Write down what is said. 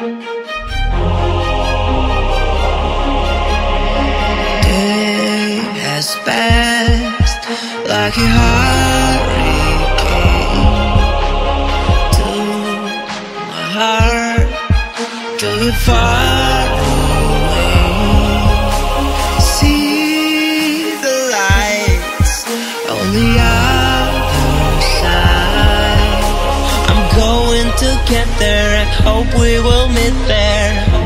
Day has passed like a hurricane to my heart, to the fire. only I together and hope we will meet there.